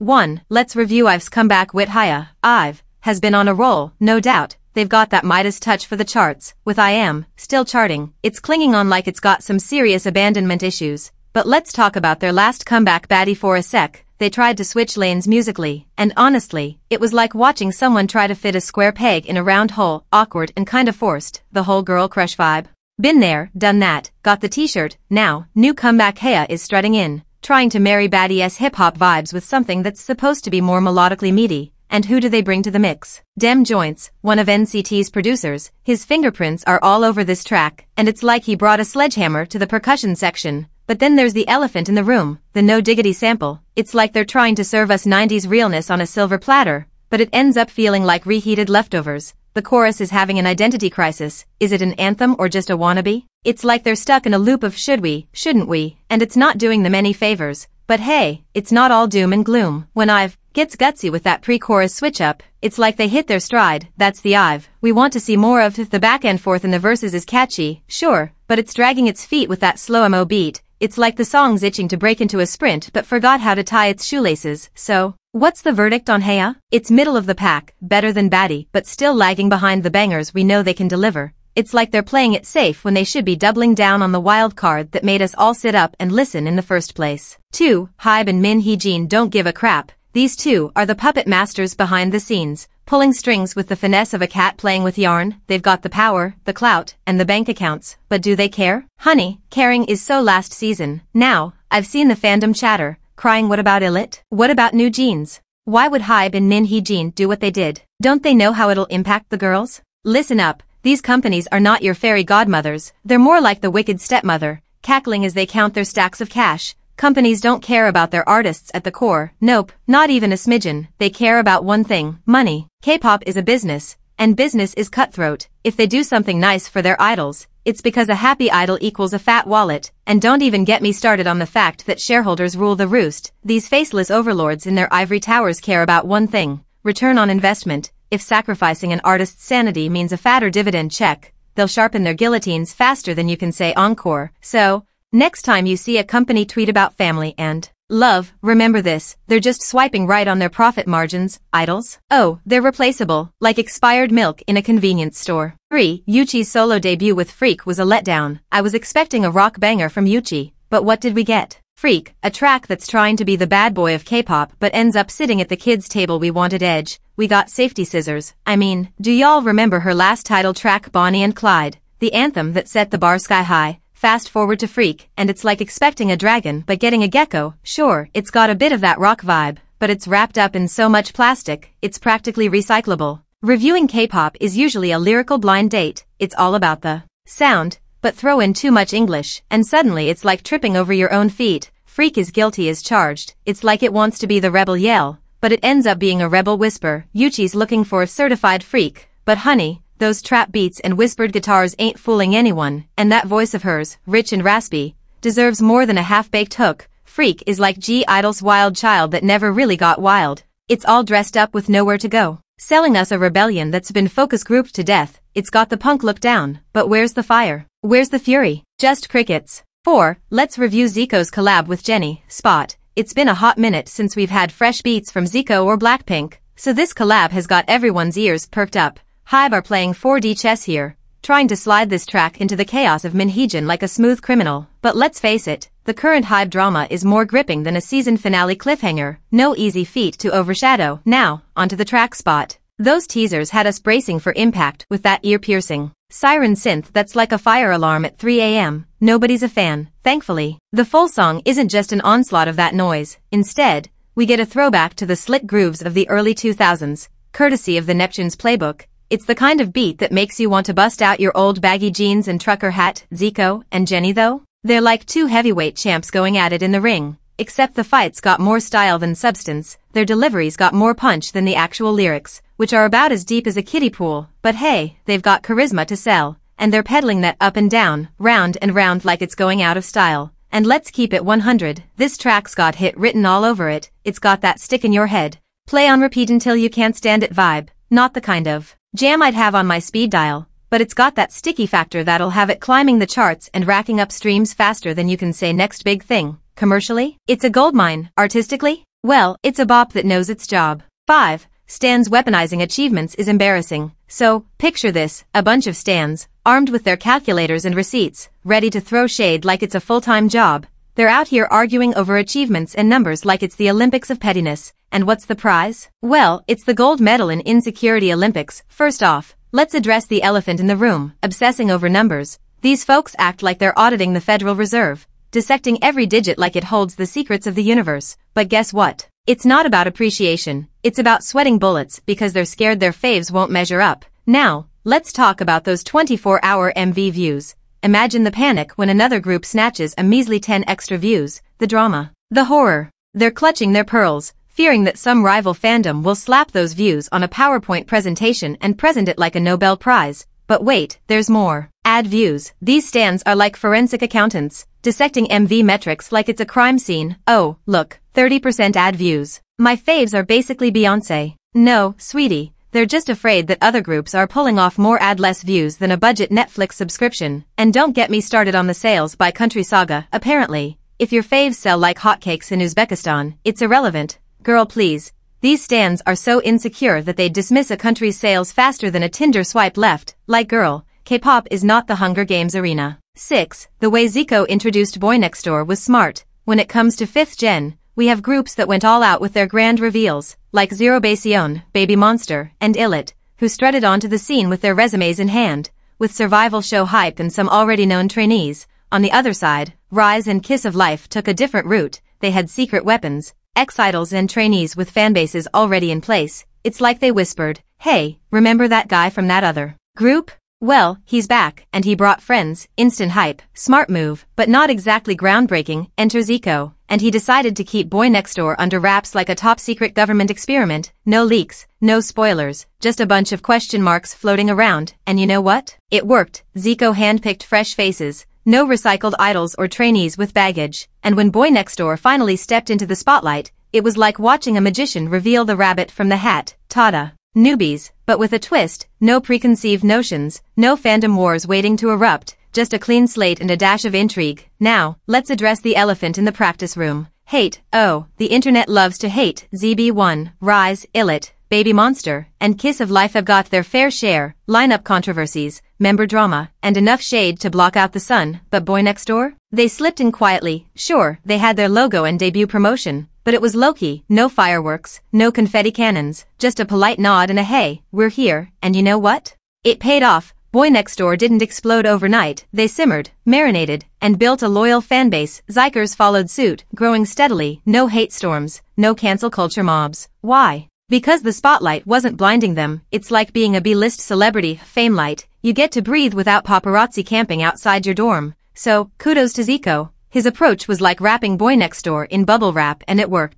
1. Let's review Ive's comeback with Heya. Ive has been on a roll, no doubt. They've got that Midas touch for the charts, with I Am, still charting. It's clinging on like it's got some serious abandonment issues. But let's talk about their last comeback baddie for a sec. They tried to switch lanes musically, and honestly, it was like watching someone try to fit a square peg in a round hole, awkward and kinda forced, the whole girl crush vibe. Been there, done that, got the t-shirt, now, new comeback Heya is strutting in, trying to marry baddie-s hip-hop vibes with something that's supposed to be more melodically meaty. And who do they bring to the mix? Dem Joints, one of NCT's producers, his fingerprints are all over this track, and it's like he brought a sledgehammer to the percussion section. But then there's the elephant in the room, the no diggity sample. It's like they're trying to serve us 90s realness on a silver platter, but it ends up feeling like reheated leftovers. The chorus is having an identity crisis. Is it an anthem or just a wannabe? It's like they're stuck in a loop of should we, shouldn't we, and it's not doing them any favors. But hey, it's not all doom and gloom. When Ive gets gutsy with that pre-chorus switch up, it's like they hit their stride, that's the Ive. We want to see more of the back and forth in the verses is catchy, sure, but it's dragging its feet with that slow-mo beat. It's like the song's itching to break into a sprint but forgot how to tie its shoelaces, so, what's the verdict on Heya? It's middle of the pack, better than Baddie, but still lagging behind the bangers we know they can deliver. It's like they're playing it safe when they should be doubling down on the wild card that made us all sit up and listen in the first place. 2. Hybe and Min Hee-jin don't give a crap. These two are the puppet masters behind the scenes, pulling strings with the finesse of a cat playing with yarn, they've got the power, the clout, and the bank accounts, but do they care? Honey, caring is so last season. Now, I've seen the fandom chatter, crying what about Illit? What about new jeans? Why would Hybe and Min Hee-jin do what they did? Don't they know how it'll impact the girls? Listen up, these companies are not your fairy godmothers, they're more like the wicked stepmother, cackling as they count their stacks of cash, Companies don't care about their artists at the core, nope, not even a smidgen, they care about one thing, money. K-pop is a business, and business is cutthroat. If they do something nice for their idols, it's because a happy idol equals a fat wallet, and don't even get me started on the fact that shareholders rule the roost. These faceless overlords in their ivory towers care about one thing, return on investment. If sacrificing an artist's sanity means a fatter dividend check, they'll sharpen their guillotines faster than you can say encore. So, Next time you see a company tweet about family and love, remember this, they're just swiping right on their profit margins, idols. Oh, they're replaceable, like expired milk in a convenience store. 3. Yuqi's solo debut with Freak was a letdown. I was expecting a rock banger from Yuqi, but what did we get? Freak, a track that's trying to be the bad boy of K-pop but ends up sitting at the kids' table we wanted Edge. We got safety scissors. I mean, do y'all remember her last title track Bonnie and Clyde? The anthem that set the bar sky high. Fast forward to Freak, and it's like expecting a dragon but getting a gecko. Sure, it's got a bit of that rock vibe, but it's wrapped up in so much plastic, it's practically recyclable. Reviewing K-pop is usually a lyrical blind date. It's all about the sound, but throw in too much English, and suddenly it's like tripping over your own feet. Freak is guilty as charged. It's like it wants to be the rebel yell, but it ends up being a rebel whisper. Yuqi's looking for a certified freak, but honey, those trap beats and whispered guitars ain't fooling anyone, and that voice of hers, rich and raspy, deserves more than a half-baked hook. Freak is like (G)I-DLE's wild child that never really got wild. It's all dressed up with nowhere to go. Selling us a rebellion that's been focus grouped to death. It's got the punk look down, but where's the fire? Where's the fury? Just crickets. 4. Let's review Zico's collab with Jennie, Spot. It's been a hot minute since we've had fresh beats from Zico or Blackpink, so this collab has got everyone's ears perked up. Hybe are playing 4D chess here, trying to slide this track into the chaos of Min Hee-jin like a smooth criminal. But let's face it, the current Hybe drama is more gripping than a season finale cliffhanger, no easy feat to overshadow. Now, onto the track spot. Those teasers had us bracing for impact with that ear-piercing siren synth that's like a fire alarm at 3 a.m. Nobody's a fan, thankfully. The full song isn't just an onslaught of that noise. Instead, we get a throwback to the slick grooves of the early 2000s, courtesy of the Neptune's playbook, it's the kind of beat that makes you want to bust out your old baggy jeans and trucker hat, Zico and Jennie though. They're like two heavyweight champs going at it in the ring, except the fights got more style than substance, their deliveries got more punch than the actual lyrics, which are about as deep as a kiddie pool, but hey, they've got charisma to sell, and they're peddling that up and down, round and round like it's going out of style. And let's keep it 100, this track's got hit written all over it, it's got that stick in your head, play on repeat until you can't stand it vibe, not the kind of Jam I'd have on my speed dial, but it's got that sticky factor that'll have it climbing the charts and racking up streams faster than you can say next big thing. Commercially, it's a goldmine. Artistically, Well, it's a bop that knows its job. 5. Stans weaponizing achievements is embarrassing. So, picture this, a bunch of Stans, armed with their calculators and receipts, ready to throw shade like it's a full-time job. They're out here arguing over achievements and numbers like it's the Olympics of pettiness. And what's the prize? Well, it's the gold medal in Insecurity Olympics. First off, let's address the elephant in the room, obsessing over numbers. These folks act like they're auditing the Federal Reserve, dissecting every digit like it holds the secrets of the universe. But guess what? It's not about appreciation, it's about sweating bullets because they're scared their faves won't measure up. Now, let's talk about those 24-hour MV views. Imagine the panic when another group snatches a measly 10 extra views, the drama, the horror. They're clutching their pearls, fearing that some rival fandom will slap those views on a PowerPoint presentation and present it like a Nobel Prize. But wait, there's more. Ad views. These Stans are like forensic accountants, dissecting MV metrics like it's a crime scene. Oh, look, 30% ad views. My faves are basically Beyonce. No, sweetie, they're just afraid that other groups are pulling off more ad-less views than a budget Netflix subscription. And don't get me started on the sales by Country Saga, apparently. If your faves sell like hotcakes in Uzbekistan, it's irrelevant. Girl please. These stands are so insecure that they dismiss a country's sales faster than a Tinder swipe left. Like girl, K-pop is not the Hunger Games arena. 6. The way Zico introduced Boy Next Door was smart. When it comes to 5th gen, we have groups that went all out with their grand reveals, like ZEROBASEONE, Baby Monster, and Illit, who strutted onto the scene with their resumes in hand, with survival show hype and some already known trainees. On the other side, RIIZE and Kiss of Life took a different route, they had secret weapons, ex-idols and trainees with fanbases already in place. It's like they whispered, hey, remember that guy from that other group? Well, he's back, and he brought friends, instant hype, smart move, but not exactly groundbreaking, enter Zico, and he decided to keep Boy Next Door under wraps like a top-secret government experiment, no leaks, no spoilers, just a bunch of question marks floating around, and you know what? It worked, Zico handpicked fresh faces, no recycled idols or trainees with baggage, and when Boy Next Door finally stepped into the spotlight, it was like watching a magician reveal the rabbit from the hat, Tada. Newbies, but with a twist, no preconceived notions, no fandom wars waiting to erupt, just a clean slate and a dash of intrigue. Now, let's address the elephant in the practice room. Hate, oh, the internet loves to hate, ZB1, RIIZE, Illit, Baby Monster, and Kiss of Life have got their fair share, lineup controversies, member drama, and enough shade to block out the sun, but Boy Next Door? They slipped in quietly, sure, they had their logo and debut promotion, but it was low-key, no fireworks, no confetti cannons, just a polite nod and a hey, we're here, and you know what? It paid off, Boy Next Door didn't explode overnight, they simmered, marinated, and built a loyal fanbase. Zikers followed suit, growing steadily, no hate storms, no cancel culture mobs. Why? Because the spotlight wasn't blinding them, it's like being a B-list celebrity, fame light, you get to breathe without paparazzi camping outside your dorm. So, kudos to Zico, his approach was like wrapping Boy Next Door in bubble wrap and it worked.